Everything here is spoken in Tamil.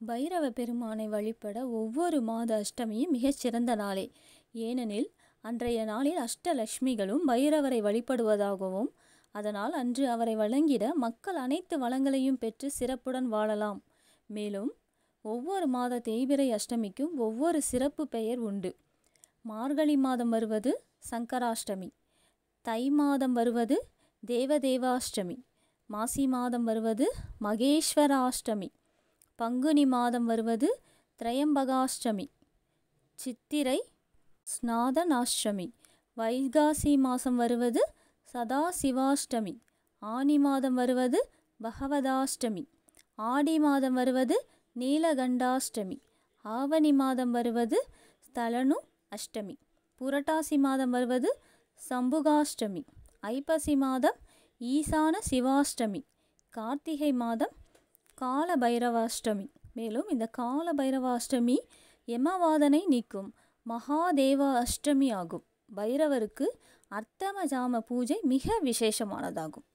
பைரவ பெருமானை வழிபட ஒவ்வொரு மாத அஷ்டமியும் மிகச்சிறந்த நாளே. ஏனெனில் அன்றைய நாளில் அஷ்டலக்ஷ்மிகளும் பைரவரை வழிபடுவதாகவும் அதனால் அன்று அவரை வழங்கிட மக்கள் அனைத்து வளங்களையும் பெற்று சிறப்புடன் வாழலாம். மேலும் ஒவ்வொரு மாத தேய்பிரை அஷ்டமிக்கும் ஒவ்வொரு சிறப்பு பெயர் உண்டு. மார்கழி மாதம் வருவது சங்கராஷ்டமி. தை மாதம் வருவது தேவதேவாஷ்டமி மாசி மாதம் வருவது மகேஸ்வராஷ்டமி. பங்குனி மாதம் வருவது திரையம்பகாஷ்டமி. சித்திரை ஸ்நாதனாஷ்டமி. வைகாசி மாதம் வருவது சதாசிவாஷ்டமி. ஆனி மாதம் வருவது பகவதாஷ்டமி. ஆடி மாதம் வருவது நீலகண்டாஷ்டமி. ஆவணி மாதம் வருவது ஸ்தலனு அஷ்டமி. புரட்டாசி மாதம் வருவது சம்புகாஷ்டமி. ஐப்பசி மாதம் ஈசான சிவாஷ்டமி. கார்த்திகை மாதம் கால பைரவாஷ்டமி மேலும் இந்த கால பைரவாஷ்டமி யமவாதனை நீக்கும் மகாதேவா அஷ்டமி ஆகும் பைரவருக்கு அர்த்தம ஜாம பூஜை மிக விசேஷமானதாகும்.